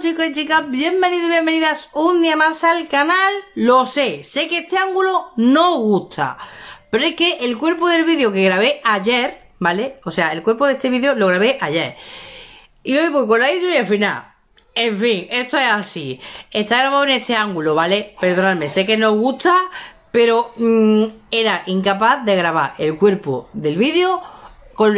chicos y chicas, bienvenidos y bienvenidas un día más al canal. Lo sé, sé que este ángulo no gusta, pero es que el cuerpo del vídeo que grabé ayer, ¿vale? O sea, el cuerpo de este vídeo lo grabé ayer. Y hoy voy con la intro y al final. En fin, esto es así. Está grabado en este ángulo, ¿vale? Perdonadme, sé que no gusta, pero mm, era incapaz de grabar el cuerpo del vídeo con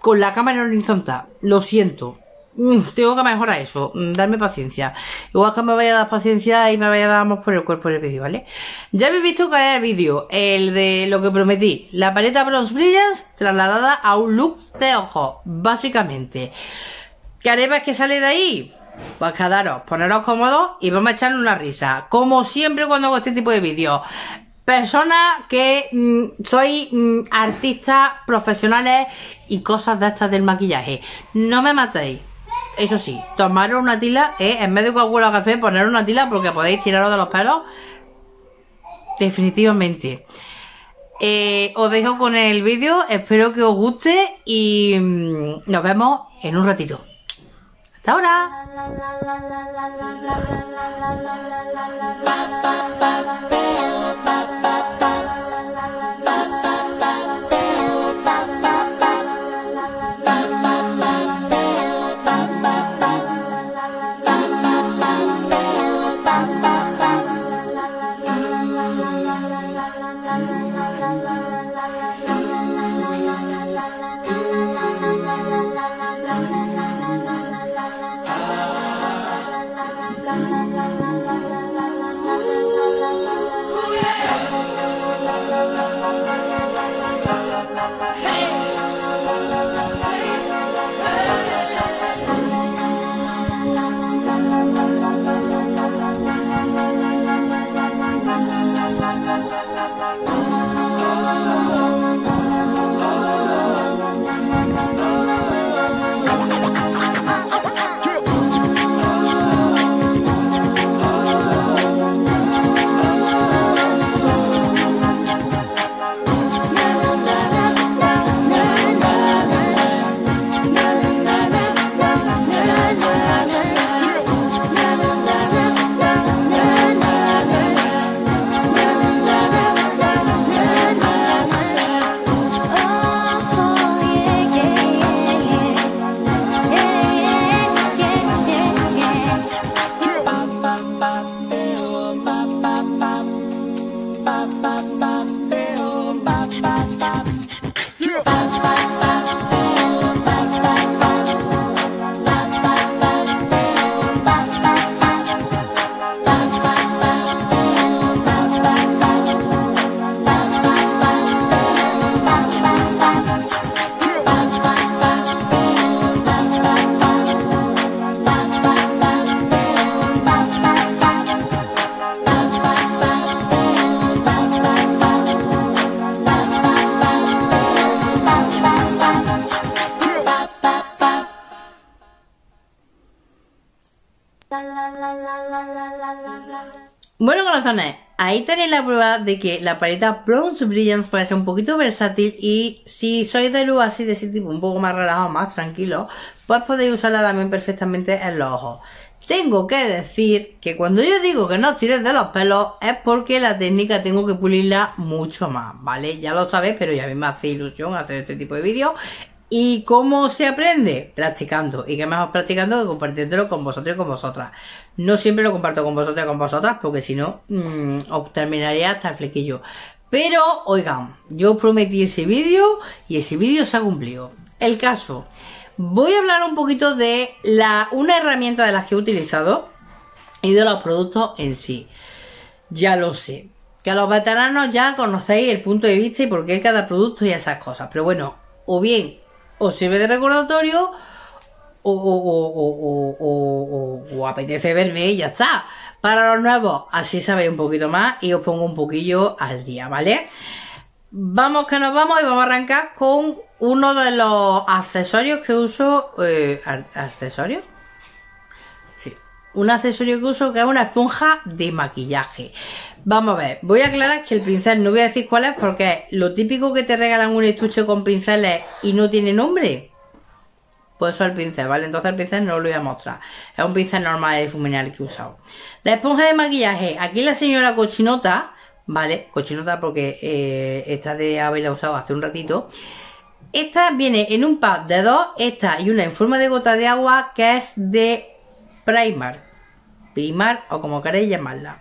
con la cámara horizontal. Lo siento. Mm, tengo que mejorar eso, mm, darme paciencia. Igual que me vaya a dar paciencia y me vaya a dar más por el cuerpo del vídeo, ¿vale? Ya habéis visto que era el vídeo, el de lo que prometí, la paleta Bronze Brilliance trasladada a un look de ojos, básicamente. ¿Qué arepas que sale de ahí? Pues quedaros, poneros cómodos y vamos a echarle una risa. Como siempre cuando hago este tipo de vídeos. Personas que mm, soy mm, artistas profesionales y cosas de estas del maquillaje. No me matéis. Eso sí, tomaros una tila, eh, en vez de Coca-Cola café, poner una tila porque podéis tiraros de los pelos. Definitivamente. Eh, os dejo con el vídeo, espero que os guste y mm, nos vemos en un ratito. Hasta ahora. Bueno, corazones, ahí tenéis la prueba de que la paleta Bronze Brilliance puede ser un poquito versátil y si sois de luz así de ese tipo, un poco más relajado, más tranquilo, pues podéis usarla también perfectamente en los ojos. Tengo que decir que cuando yo digo que no os tires de los pelos es porque la técnica tengo que pulirla mucho más, ¿vale? Ya lo sabéis, pero ya a mí me hace ilusión hacer este tipo de vídeos ¿Y cómo se aprende? Practicando. ¿Y qué más practicando que compartiéndolo con vosotros y con vosotras? No siempre lo comparto con vosotros y con vosotras porque si no, mmm, os terminaría hasta el flequillo. Pero, oigan, yo prometí ese vídeo y ese vídeo se ha cumplido. El caso, voy a hablar un poquito de la, una herramienta de las que he utilizado y de los productos en sí. Ya lo sé. Que a los veteranos ya conocéis el punto de vista y por qué cada producto y esas cosas. Pero bueno, o bien os sirve de recordatorio o, o, apetece verme y ya está. Para los nuevos, así sabéis un poquito más y os pongo un poquillo al día, ¿vale? Vamos que nos vamos y vamos a arrancar con uno de los accesorios que uso. Eh, ¿Accesorios? Sí. Un accesorio que uso que es una esponja de maquillaje. Vamos a ver, voy a aclarar que el pincel no voy a decir cuál es porque lo típico que te regalan un estuche con pinceles y no tiene nombre. Pues eso es el pincel, ¿vale? Entonces el pincel no lo voy a mostrar. Es un pincel normal de difuminar que he usado. La esponja de maquillaje. Aquí la señora cochinota, ¿vale? Cochinota porque eh, esta de haberla usado hace un ratito. Esta viene en un pack de dos, esta y una en forma de gota de agua que es de Primark. Primar o como queréis llamarla.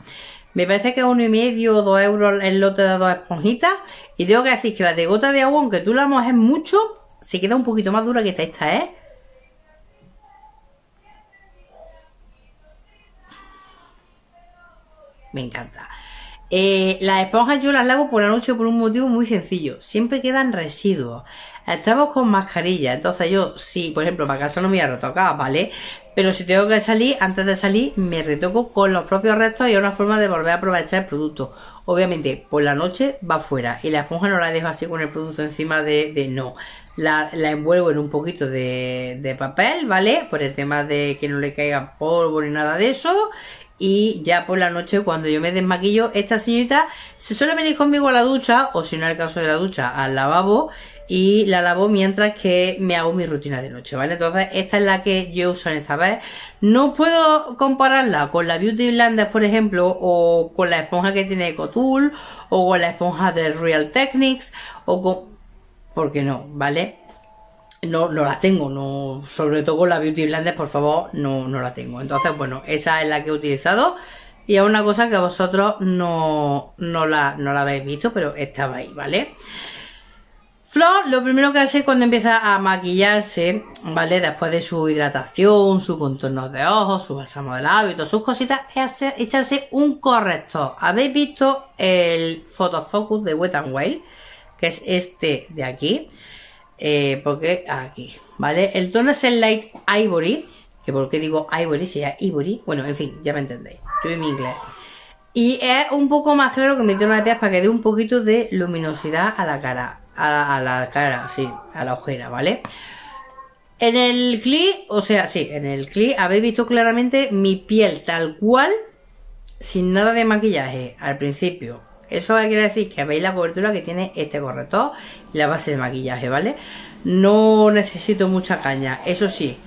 Me parece que es uno y medio o dos euros el lote de dos esponjitas. Y tengo que decir que la de gota de agua, aunque tú la mojes mucho, se queda un poquito más dura que esta, esta ¿eh? Me encanta. Eh, las esponjas yo las lavo por la noche por un motivo muy sencillo. Siempre quedan residuos. Estamos con mascarilla, entonces yo, si por ejemplo para casa no me voy a retocar, ¿vale? Pero si tengo que salir, antes de salir, me retoco con los propios restos y es una forma de volver a aprovechar el producto. Obviamente, por la noche va fuera y la esponja no la dejo así con el producto encima de, no. La, envuelvo en un poquito de papel, ¿vale? Por el tema de que no le caiga polvo ni nada de eso y ya por la noche cuando yo me desmaquillo, esta señorita se suele venir conmigo a la ducha, o si no es el caso de la ducha, al lavabo y la lavo mientras que me hago mi rutina de noche, ¿vale? Entonces esta es la que yo uso en esta vez. No puedo compararla con la Beauty Blender, por ejemplo, o con la esponja que tiene EcoTool, o con la esponja de Real Techniques, o con... porque no, ¿vale? No, no la tengo, no, sobre todo con la Beauty Blender, por favor, no, no la tengo. Entonces, bueno, esa es la que he utilizado. Y es una cosa que vosotros no, no, la, no la habéis visto, pero estaba ahí, ¿vale? Flor, lo primero que hace cuando empieza a maquillarse, ¿vale? Después de su hidratación, su contorno de ojos, su bálsamo de labios todas sus cositas, es echarse un corrector. ¿Habéis visto el Photofocus de Wet n Wild? Que es este de aquí. Eh, porque aquí, ¿vale? El tono es el Light Ivory, que por qué digo Ivory, si es Ivory, bueno, en fin, ya me entendéis, yo en mi inglés. Y es un poco más claro que mi tono de piel para que dé un poquito de luminosidad a la cara, a, la cara, sí, a la ojera, ¿vale? En el clip, o sea, sí, en el clip habéis visto claramente mi piel tal cual, sin nada de maquillaje al principio. Eso quiere decir que veis la cobertura que tiene este corrector y la base de maquillaje, ¿vale? No necesito mucha caña, eso sí.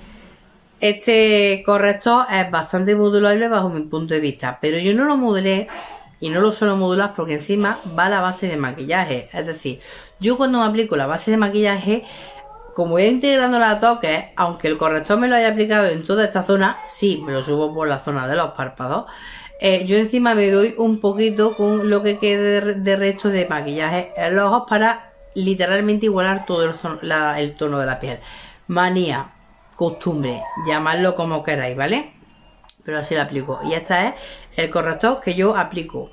Este corrector es bastante modulable bajo mi punto de vista, pero yo no lo modulé y no lo suelo modular porque encima va la base de maquillaje. Es decir, yo cuando me aplico la base de maquillaje, como voy integrando la toques, aunque el corrector me lo haya aplicado en toda esta zona, sí, me lo subo por la zona de los párpados. Eh, yo encima me doy un poquito con lo que quede de, resto de maquillaje en los ojos para literalmente igualar todo el, tono de la piel. Manía, costumbre, llamadlo como queráis, ¿vale? Pero así lo aplico. Y este es el corrector que yo aplico.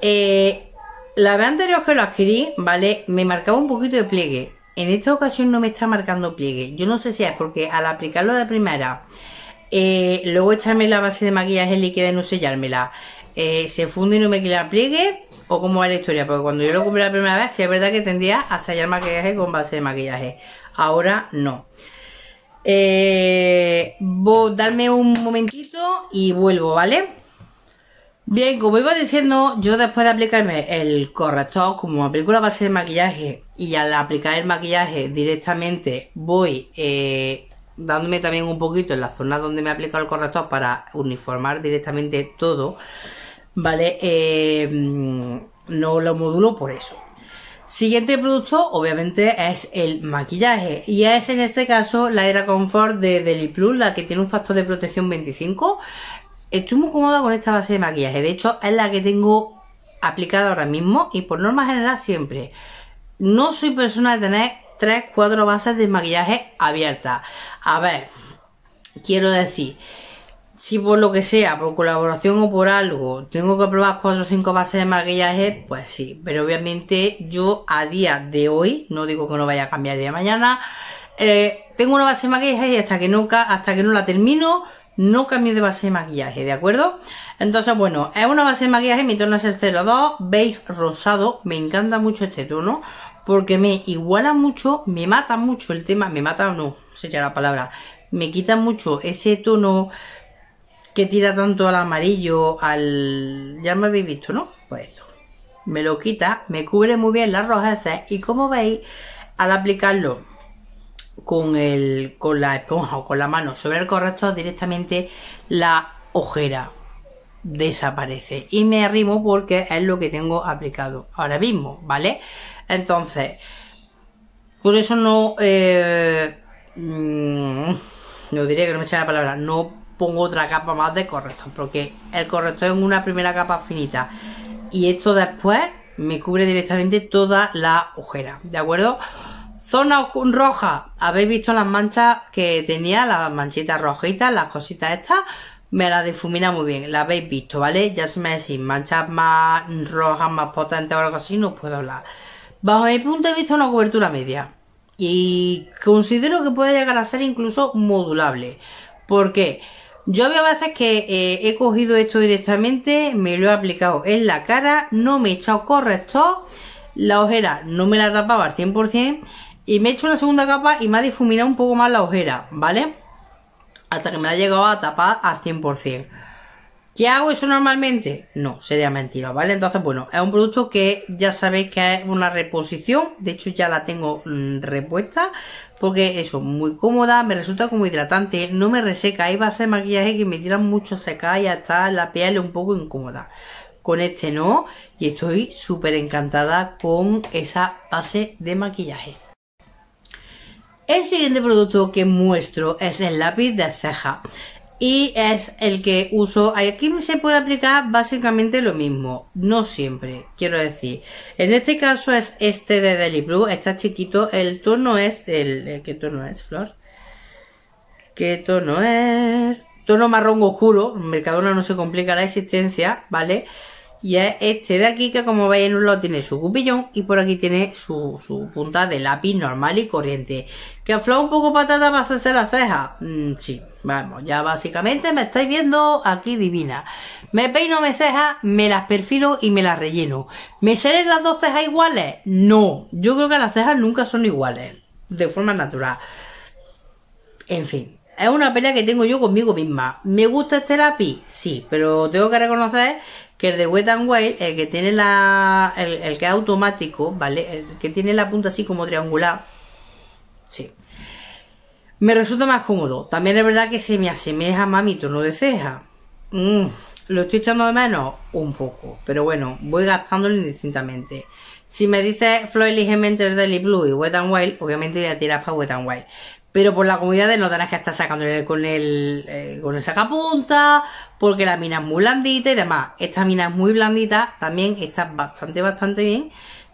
Eh, la vez anterior que lo adquirí, ¿vale? Me marcaba un poquito de pliegue. En esta ocasión no me está marcando pliegue. Yo no sé si es porque al aplicarlo de primera eh, luego echarme la base de maquillaje líquida y no sellármela. Eh, se funde y no me queda pliegue o cómo va la historia, porque cuando yo lo compré la primera vez, sí es verdad que tendía a sellar maquillaje con base de maquillaje. Ahora no. Eh, darme un momentito y vuelvo, ¿vale? Bien, como iba diciendo, yo después de aplicarme el corrector, como aplico la base de maquillaje y al aplicar el maquillaje directamente voy eh, dándome también un poquito en la zona donde me he aplicado el corrector para uniformar directamente todo, ¿vale? Eh, no lo modulo por eso. Siguiente producto, obviamente, es el maquillaje. Y es en este caso la Era Comfort de Deli Plus, la que tiene un factor de protección 25. Estoy muy cómoda con esta base de maquillaje. De hecho, es la que tengo aplicada ahora mismo. Y por norma general siempre. No soy persona de tener 3, 4 bases de maquillaje abiertas. A ver, quiero decir, si por lo que sea, por colaboración o por algo, tengo que probar 4 o 5 bases de maquillaje, pues sí. Pero obviamente yo a día de hoy, no digo que no vaya a cambiar día de mañana, eh, tengo una base de maquillaje y hasta que, no, hasta que no la termino, no cambio de base de maquillaje, ¿de acuerdo? Entonces, bueno, es una base de maquillaje, mi tono es el 02, beige rosado, me encanta mucho este tono, porque me iguala mucho, me mata mucho el tema, me mata o no, sería la palabra, me quita mucho ese tono que tira tanto al amarillo, al... ya me habéis visto, ¿no? Pues esto, me lo quita, me cubre muy bien las rojeces y como veis, al aplicarlo con el con la esponja o con la mano sobre el corrector directamente la ojera desaparece y me arrimo porque es lo que tengo aplicado ahora mismo vale entonces por eso no eh, mm, no diré que no me sea la palabra no pongo otra capa más de corrector porque el corrector es una primera capa finita y esto después me cubre directamente toda la ojera de acuerdo Zona roja, habéis visto las manchas que tenía, las manchitas rojitas, las cositas estas, me las difumina muy bien, la habéis visto, ¿vale? Ya se me decís, manchas más rojas, más potentes o algo así, no puedo hablar. Bajo mi punto de vista, una cobertura media. Y considero que puede llegar a ser incluso modulable. porque Yo había veces que eh, he cogido esto directamente, me lo he aplicado en la cara, no me he echado corrector, la ojera no me la tapaba al 100%, y me he hecho una segunda capa y me ha difuminado un poco más la ojera, ¿vale? Hasta que me la ha llegado a tapar al 100%. ¿Qué hago eso normalmente? No, sería mentira, ¿vale? Entonces, bueno, es un producto que ya sabéis que es una reposición. De hecho, ya la tengo mm, repuesta. Porque eso, muy cómoda, me resulta como hidratante, no me reseca. Hay bases de maquillaje que me tiran mucho secar y hasta la piel un poco incómoda. Con este no, y estoy súper encantada con esa base de maquillaje. El siguiente producto que muestro es el lápiz de ceja y es el que uso. Aquí se puede aplicar básicamente lo mismo, no siempre, quiero decir. En este caso es este de Deli Blue, está chiquito, el tono es el... ¿Qué tono es, Flor? ¿Qué tono es? Tono marrón oscuro, Mercadona no se complica la existencia, ¿vale? Y es este de aquí que como veis en un lado tiene su cupillón y por aquí tiene su, punta de lápiz normal y corriente. ¿Que afloja un poco patata para hacerse las cejas? Mm, sí, vamos, ya básicamente me estáis viendo aquí divina. Me peino me cejas, me las perfilo y me las relleno. ¿Me salen las dos cejas iguales? No, yo creo que las cejas nunca son iguales, de forma natural. En fin, es una pelea que tengo yo conmigo misma. ¿Me gusta este lápiz? Sí, pero tengo que reconocer que el de Wet n Wild, el que tiene la. El, que es automático, ¿vale? El que tiene la punta así como triangular. Sí. Me resulta más cómodo. También es verdad que se me asemeja más mi tono de ceja. Mm, lo estoy echando de menos un poco. Pero bueno, voy gastándolo indistintamente. Si me dice Floyd ligeramente Daily Blue y Wet n Wild, obviamente voy a tirar para Wet n Wild pero por la comodidad de no tener que estar sacándole con el, eh, con el sacapunta, porque la mina es muy blandita y demás. Esta mina es muy blandita, también está bastante, bastante bien,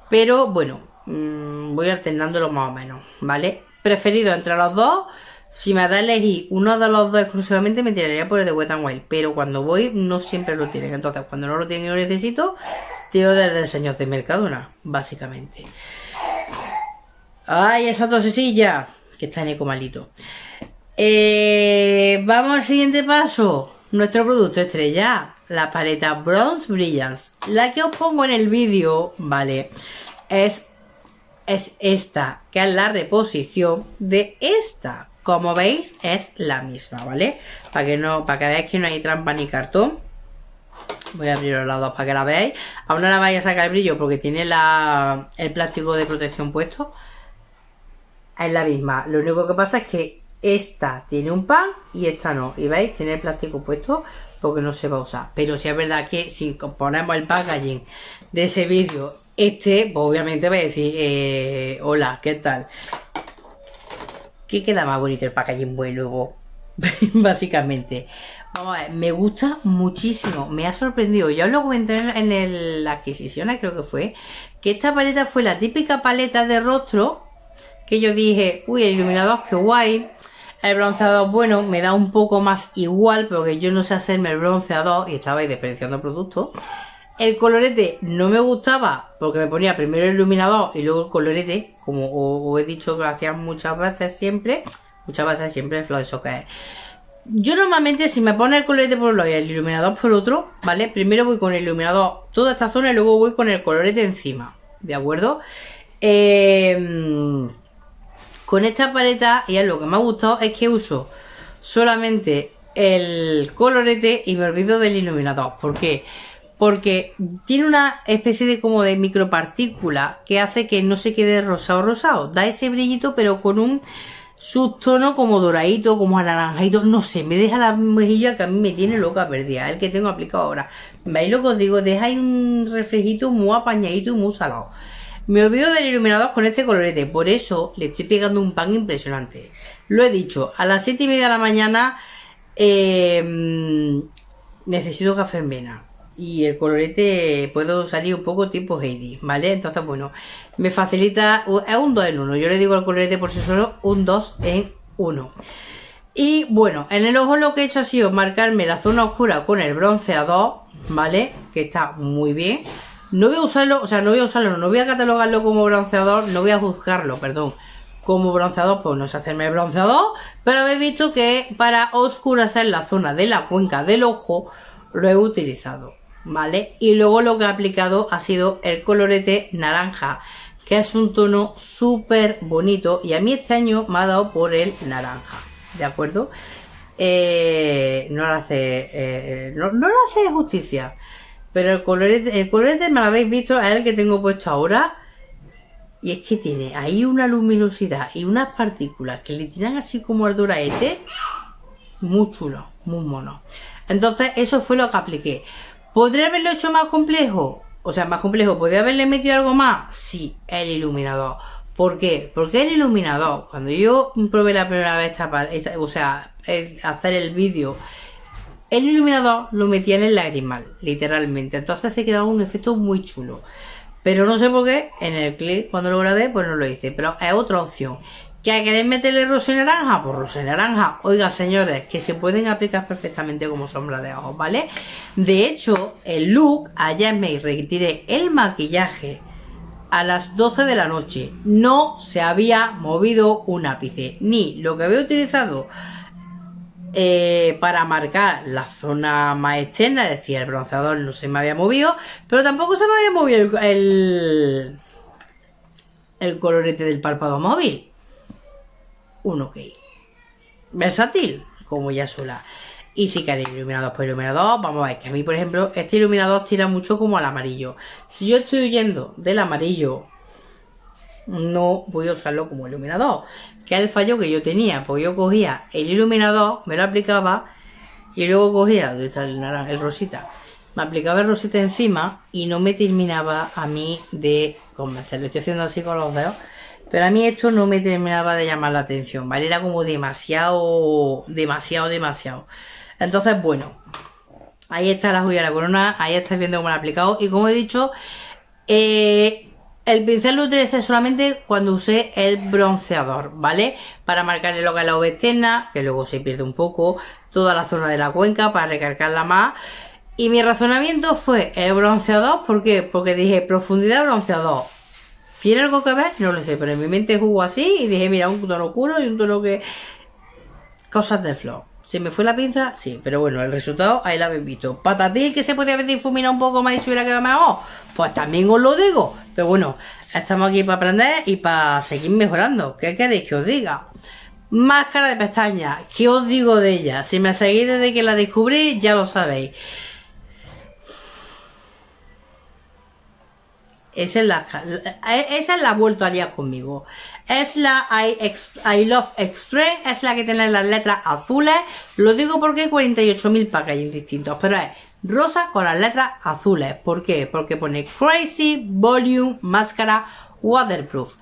pero bueno, mmm, voy alternándolo más o menos, ¿vale? Preferido entre los dos, si me da elegir uno de los dos exclusivamente, me tiraría por el de Wet n Wild, pero cuando voy no siempre lo tienen, entonces cuando no lo tienen y lo necesito, tiro desde el señor de Mercadona, básicamente. ¡Ay, esa tosecilla! que está en eco malito. Eh, vamos al siguiente paso. Nuestro producto estrella, la paleta Bronze Brilliance. La que os pongo en el vídeo, ¿vale? Es, es esta, que es la reposición de esta. Como veis, es la misma, ¿vale? Para que no, para que veáis que no hay trampa ni cartón. Voy a abrir los lados para que la veáis. Aún no la vais a sacar el brillo porque tiene la, el plástico de protección puesto es la misma. Lo único que pasa es que esta tiene un pan y esta no. Y veis, tiene el plástico puesto porque no se va a usar. Pero si es verdad que si ponemos el packaging de ese vídeo, este, pues obviamente va a decir, eh, hola, ¿qué tal? ¿Qué queda más bonito el packaging bueno? Básicamente. Vamos a ver, me gusta muchísimo, me ha sorprendido. Ya os lo comenté en, el, la adquisición, creo que fue, que esta paleta fue la típica paleta de rostro que yo dije, uy, el iluminador, qué guay. El bronceador, bueno, me da un poco más igual, porque yo no sé hacerme el bronceador y estaba ahí despreciando productos. El colorete no me gustaba porque me ponía primero el iluminador y luego el colorete, como os he dicho que lo hacían muchas veces siempre. Muchas veces siempre, eso que es. Yo normalmente si me pone el colorete por un lado y el iluminador por otro, ¿vale? Primero voy con el iluminador toda esta zona y luego voy con el colorete encima, ¿de acuerdo? Eh, con esta paleta, y es lo que me ha gustado, es que uso solamente el colorete y me olvido del iluminador. ¿Por qué? Porque tiene una especie de como de micropartícula que hace que no se quede rosado rosado. Da ese brillito pero con un subtono como doradito, como anaranjadito, no sé, me deja la mejilla que a mí me tiene loca perdida, el que tengo aplicado ahora. ¿Veis lo que os digo? Deja ahí un reflejito muy apañadito y muy salado. Me olvido del iluminador con este colorete, por eso le estoy pegando un pan impresionante. Lo he dicho, a las 7 y media de la mañana eh, necesito café en vena. Y el colorete puedo salir un poco tipo Heidi, ¿vale? Entonces, bueno, me facilita, es un 2 en 1. Yo le digo al colorete por sí solo un 2 en 1. Y bueno, en el ojo lo que he hecho ha sido marcarme la zona oscura con el bronceador, ¿vale? Que está muy bien. No voy a usarlo, o sea, no voy a usarlo, no voy a catalogarlo como bronceador, no voy a juzgarlo, perdón, como bronceador, pues no es hacerme bronceador, pero habéis visto que para oscurecer la zona de la cuenca del ojo lo he utilizado, ¿vale? Y luego lo que he aplicado ha sido el colorete naranja, que es un tono súper bonito y a mí este año me ha dado por el naranja, ¿de acuerdo? Eh, no le hace, eh, no, no le hace justicia, pero el colorete, el colorete me lo habéis visto, es el que tengo puesto ahora, y es que tiene ahí una luminosidad y unas partículas que le tiran así como el doraete. Muy chulo, muy mono. Entonces, eso fue lo que apliqué. ¿Podría haberlo hecho más complejo? O sea, más complejo. ¿Podría haberle metido algo más? Sí, el iluminador. ¿Por qué? Porque el iluminador, cuando yo probé la primera vez esta, o sea, hacer el vídeo, el iluminador lo metía en el lagrimal, literalmente. Entonces se quedaba un efecto muy chulo. Pero no sé por qué, en el clip, cuando lo grabé, pues no lo hice. Pero es otra opción. ¿Que queréis meterle rosa y naranja? Pues rosa y naranja. Oiga, señores, que se pueden aplicar perfectamente como sombra de ojos, ¿vale? De hecho, el look, ayer me retiré el maquillaje a las 12 de la noche. No se había movido un ápice. Ni lo que había utilizado eh, para marcar la zona más externa, es decir, el bronceador no se me había movido, pero tampoco se me había movido el, el, colorete del párpado móvil. Un ok. Versátil, como ya sola. Y si queréis iluminador por iluminador, vamos a ver que a mí, por ejemplo, este iluminador tira mucho como al amarillo. Si yo estoy huyendo del amarillo, no voy a usarlo como iluminador que es el fallo que yo tenía, porque yo cogía el iluminador, me lo aplicaba y luego cogía, el, rosita? Me aplicaba el rosita encima y no me terminaba a mí de convencer. Lo estoy haciendo así con los dedos. Pero a mí esto no me terminaba de llamar la atención, ¿vale? Era como demasiado, demasiado, demasiado. Entonces, bueno, ahí está la joya de la corona, ahí estáis viendo cómo lo he aplicado. Y como he dicho, eh, el pincel lo utilicé solamente cuando usé el bronceador, ¿vale? Para marcarle lo que es la externa, que luego se pierde un poco, toda la zona de la cuenca para recargarla más. Y mi razonamiento fue el bronceador, ¿por qué? Porque dije profundidad bronceador. ¿Tiene algo que ver? No lo sé, pero en mi mente jugó así y dije, mira, un tono oscuro y un tono que... Cosas de flor. ¿Se me fue la pinza? Sí, pero bueno, el resultado ahí lo habéis visto. ¿Patatil que se podía haber difuminado un poco más y se hubiera quedado mejor? Pues también os lo digo. Pero bueno, estamos aquí para aprender y para seguir mejorando. ¿Qué queréis que os diga? Máscara de pestañas. ¿Qué os digo de ella? Si me seguís desde que la descubrí, ya lo sabéis. Esa es la, esa es la vuelto a liar conmigo. Es la I, Love Extreme, es la que tiene las letras azules. Lo digo porque hay 48.000 packaging distintos, pero es rosa con las letras azules. ¿Por qué? Porque pone Crazy Volume Máscara Waterproof.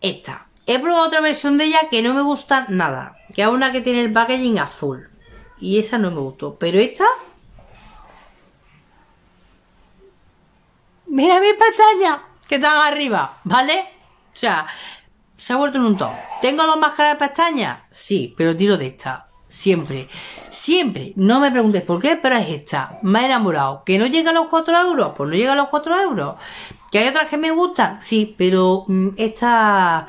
Esta. He probado otra versión de ella que no me gusta nada. Que es una que tiene el packaging azul. Y esa no me gustó. Pero esta Mira mi pestaña que están arriba, ¿vale? O sea, se ha vuelto en un top. ¿Tengo dos máscaras de pestañas? Sí, pero tiro de esta. Siempre. Siempre. No me preguntes por qué, pero es esta. Me ha enamorado. ¿Que no llega a los 4 euros? Pues no llega a los 4 euros. ¿Que hay otras que me gustan? Sí, pero mm, esta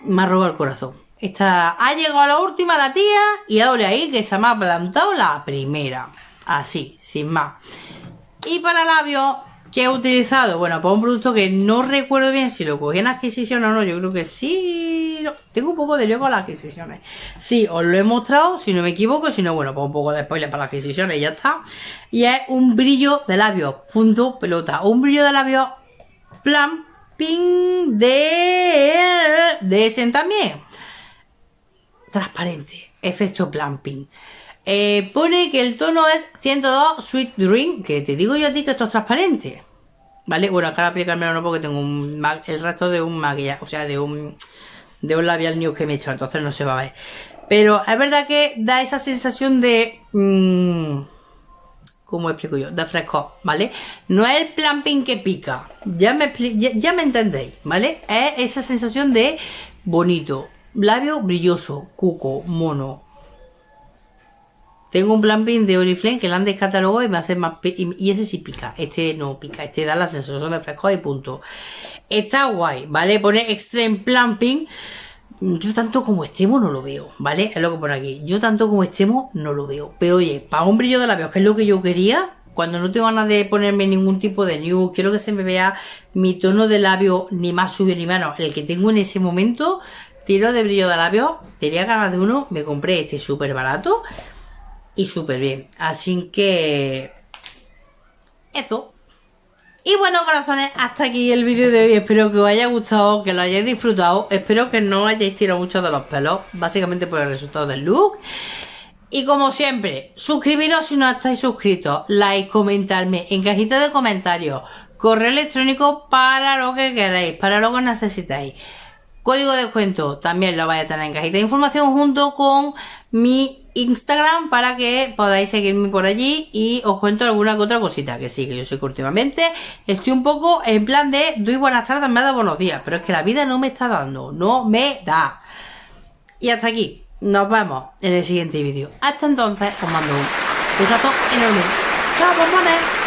me ha robado el corazón. Esta ha llegado a la última la tía y ahora ahí que se me ha plantado la primera. Así, sin más. Y para labios, ¿qué he utilizado? Bueno, para un producto que no recuerdo bien si lo cogí en adquisición o no. Yo creo que sí. tengo un poco de lío con las adquisiciones. Sí, os lo he mostrado, si no me equivoco. Si no, bueno, pues un poco de spoiler para las adquisiciones y ya está. Y es un brillo de labios, punto pelota. Un brillo de labios plan Plumping de... de Essen también. Transparente, efecto Plumping. Eh, pone que el tono es 102 Sweet Dream, que te digo yo a ti que esto es transparente. ¿Vale? Bueno, acá aplicármelo no porque tengo un, el resto de un maquillaje, o sea, de un, de un labial new que me he hecho, entonces no se va a ver. Pero es verdad que da esa sensación de... Mmm, ¿Cómo explico yo? De fresco, ¿vale? No es el plumping que pica. Ya me, ya, me entendéis, ¿vale? Es esa sensación de bonito. Labio brilloso, cuco, mono. Tengo un plumping de Oriflame que lo han descatalogado y me hace más... Y, ese sí pica. Este no pica. Este da la sensación de fresco y punto. Está guay, ¿vale? Pone Extreme Plumping. Yo tanto como extremo no lo veo, ¿vale? Es lo que pone aquí. Yo tanto como extremo no lo veo. Pero oye, para un brillo de labios, que es lo que yo quería, cuando no tengo ganas de ponerme ningún tipo de nude, quiero que se me vea mi tono de labio ni más suyo ni menos, el que tengo en ese momento, tiro de brillo de labios, tenía ganas de uno, me compré este súper barato y súper bien. Así que... Eso. Y bueno, corazones, hasta aquí el vídeo de hoy. Espero que os haya gustado, que lo hayáis disfrutado. Espero que no hayáis tirado mucho de los pelos, básicamente por el resultado del look. Y como siempre, suscribiros si no estáis suscritos, like, comentarme en cajita de comentarios, correo electrónico para lo que queráis, para lo que necesitáis. Código de descuento también lo vais a tener en cajita de información junto con mi Instagram para que podáis seguirme por allí y os cuento alguna que otra cosita que sí, que yo sé que últimamente estoy un poco en plan de doy buenas tardes, me da buenos días, pero es que la vida no me está dando, no me da. Y hasta aquí, nos vemos en el siguiente vídeo. Hasta entonces os mando un besazo enorme. Chao, bombones.